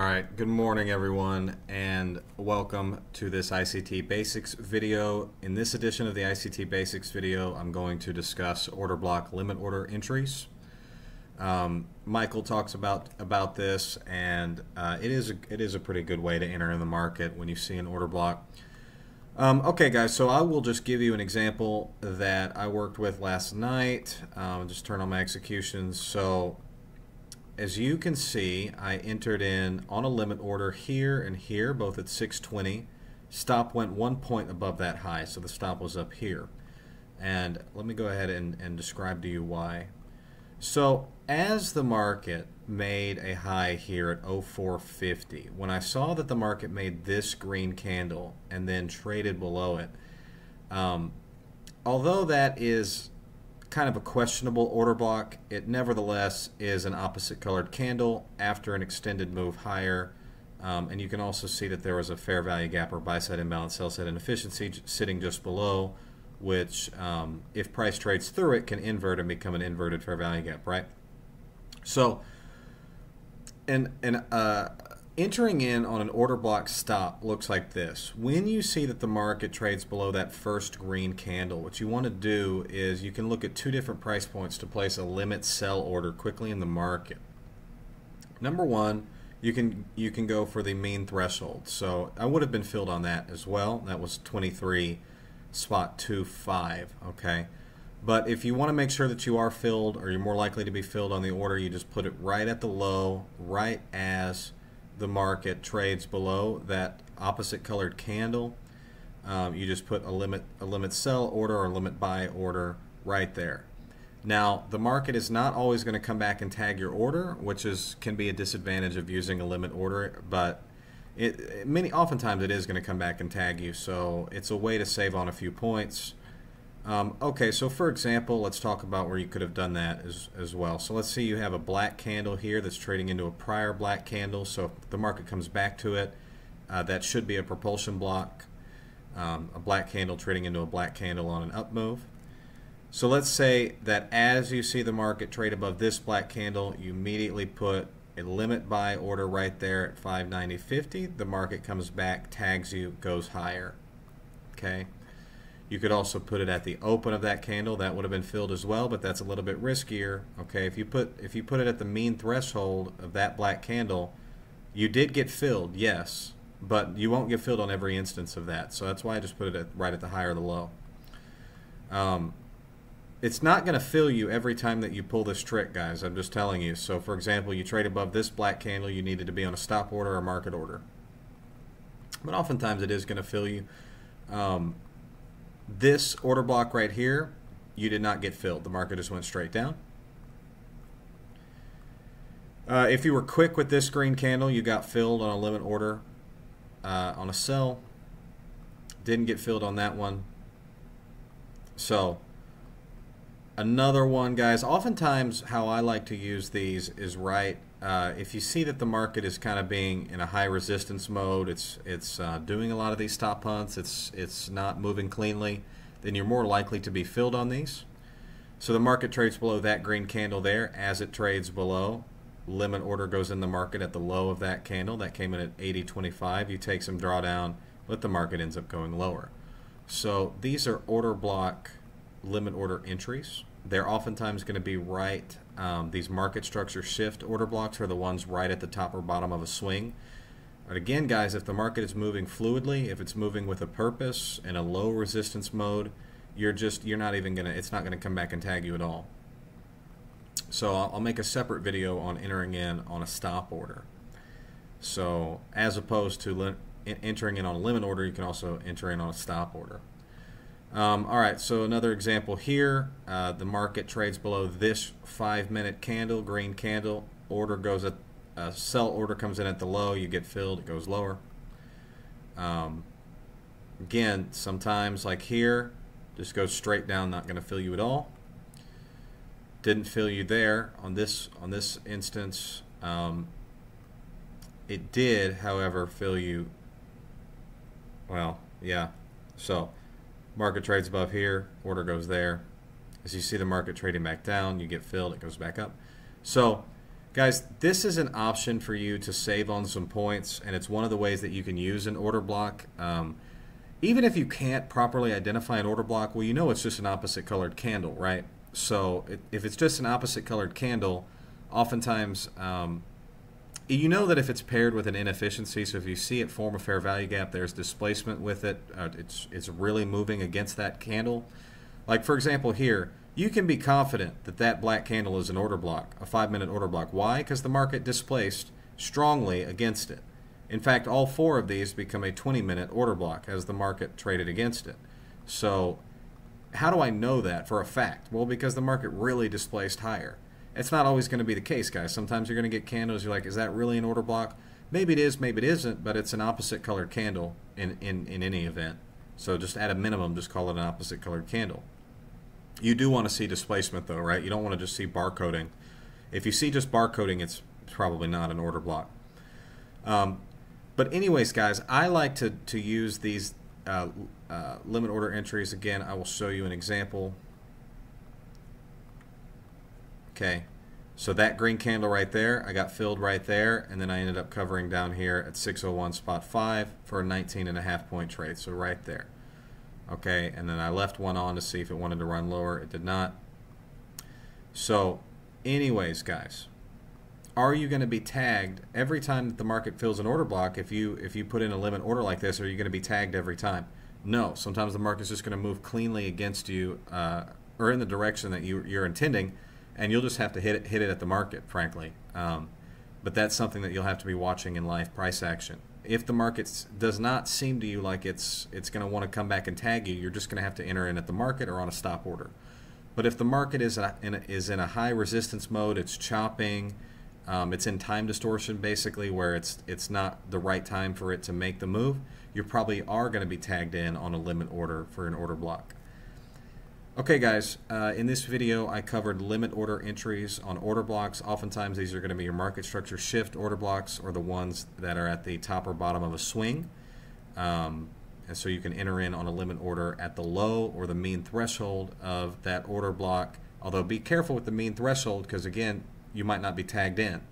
All right, good morning everyone and welcome to this ICT Basics video. In this edition of the ICT Basics video, I'm going to discuss order block limit order entries. Um, Michael talks about about this and uh, it is a, it is a pretty good way to enter in the market when you see an order block. Um, okay guys, so I will just give you an example that I worked with last night. Um, just turn on my executions. So as you can see, I entered in on a limit order here and here, both at 620. Stop went one point above that high, so the stop was up here. And let me go ahead and, and describe to you why. So as the market made a high here at 0450, when I saw that the market made this green candle and then traded below it, um, although that is kind of a questionable order block. It nevertheless is an opposite colored candle after an extended move higher. Um, and you can also see that there was a fair value gap or buy side imbalance, sell side inefficiency sitting just below, which um, if price trades through it can invert and become an inverted fair value gap, right? So, and, and uh, Entering in on an order block stop looks like this. When you see that the market trades below that first green candle, what you want to do is you can look at two different price points to place a limit sell order quickly in the market. Number one, you can you can go for the mean threshold. So I would have been filled on that as well. That was 23 spot 25, okay? But if you want to make sure that you are filled or you're more likely to be filled on the order, you just put it right at the low, right as the market trades below that opposite colored candle, um, you just put a limit a limit sell order or limit buy order right there. Now the market is not always going to come back and tag your order, which is can be a disadvantage of using a limit order, but it many oftentimes it is going to come back and tag you, so it's a way to save on a few points. Um, okay, so for example, let's talk about where you could have done that as, as well. So let's see you have a black candle here that's trading into a prior black candle. So if the market comes back to it, uh, that should be a propulsion block, um, a black candle trading into a black candle on an up move. So let's say that as you see the market trade above this black candle, you immediately put a limit buy order right there at 590.50. The market comes back, tags you, goes higher. Okay. You could also put it at the open of that candle. That would have been filled as well, but that's a little bit riskier. Okay, if you put if you put it at the mean threshold of that black candle, you did get filled, yes, but you won't get filled on every instance of that. So that's why I just put it at, right at the high or the low. Um, it's not going to fill you every time that you pull this trick, guys. I'm just telling you. So, for example, you trade above this black candle, you needed to be on a stop order or market order. But oftentimes it is going to fill you. Um, this order block right here, you did not get filled. The market just went straight down. Uh, if you were quick with this green candle, you got filled on a limit order uh, on a sell. Didn't get filled on that one. So another one, guys. Oftentimes, how I like to use these is right. Uh, if you see that the market is kind of being in a high resistance mode, it's it's uh, doing a lot of these stop hunts. It's it's not moving cleanly. Then you're more likely to be filled on these. So the market trades below that green candle there. As it trades below, limit order goes in the market at the low of that candle. That came in at 80.25. You take some drawdown, but the market ends up going lower. So these are order block limit order entries. They're oftentimes going to be right. Um, these market structure shift order blocks are the ones right at the top or bottom of a swing. But again, guys, if the market is moving fluidly, if it's moving with a purpose in a low resistance mode, you're just you're not even gonna it's not gonna come back and tag you at all. So I'll, I'll make a separate video on entering in on a stop order. So as opposed to entering in on a limit order, you can also enter in on a stop order. Um, all right, so another example here. Uh, the market trades below this five-minute candle, green candle. Order goes at a sell order comes in at the low. You get filled. It goes lower. Um, again, sometimes like here, just goes straight down. Not going to fill you at all. Didn't fill you there on this on this instance. Um, it did, however, fill you. Well, yeah. So Market trades above here, order goes there. As you see the market trading back down, you get filled, it goes back up. So Guys, this is an option for you to save on some points, and it's one of the ways that you can use an order block. Um, even if you can't properly identify an order block, well, you know it's just an opposite colored candle, right? So if it's just an opposite colored candle, oftentimes um, you know that if it's paired with an inefficiency, so if you see it form a fair value gap, there's displacement with it, uh, it's, it's really moving against that candle. Like for example here, you can be confident that that black candle is an order block, a five minute order block. Why? Because the market displaced strongly against it. In fact, all four of these become a 20 minute order block as the market traded against it. So how do I know that for a fact? Well, because the market really displaced higher. It's not always going to be the case, guys. Sometimes you're going to get candles. You're like, is that really an order block? Maybe it is, maybe it isn't, but it's an opposite colored candle in, in, in any event. So just at a minimum, just call it an opposite colored candle. You do want to see displacement though, right? You don't want to just see barcoding. If you see just barcoding, it's probably not an order block. Um, but anyways, guys, I like to, to use these uh, uh, limit order entries. Again, I will show you an example. Okay, so that green candle right there, I got filled right there, and then I ended up covering down here at 601 spot 5 for a 19 and a half point trade, so right there. Okay, and then I left one on to see if it wanted to run lower. It did not. So, anyways, guys, are you going to be tagged every time that the market fills an order block? If you if you put in a limit order like this, are you going to be tagged every time? No. Sometimes the market's just going to move cleanly against you uh, or in the direction that you, you're intending and you'll just have to hit it, hit it at the market, frankly. Um, but that's something that you'll have to be watching in live price action. If the market does not seem to you like it's it's going to want to come back and tag you, you're just going to have to enter in at the market or on a stop order. But if the market is a, in a, is in a high resistance mode, it's chopping, um, it's in time distortion basically, where it's it's not the right time for it to make the move. You probably are going to be tagged in on a limit order for an order block. Okay guys, uh, in this video I covered limit order entries on order blocks. Oftentimes these are going to be your market structure shift order blocks or the ones that are at the top or bottom of a swing. Um, and so you can enter in on a limit order at the low or the mean threshold of that order block. Although be careful with the mean threshold because again, you might not be tagged in.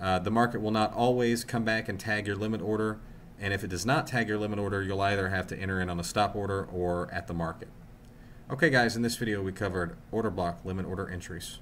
Uh, the market will not always come back and tag your limit order. And if it does not tag your limit order, you'll either have to enter in on a stop order or at the market. Okay guys, in this video we covered order block limit order entries.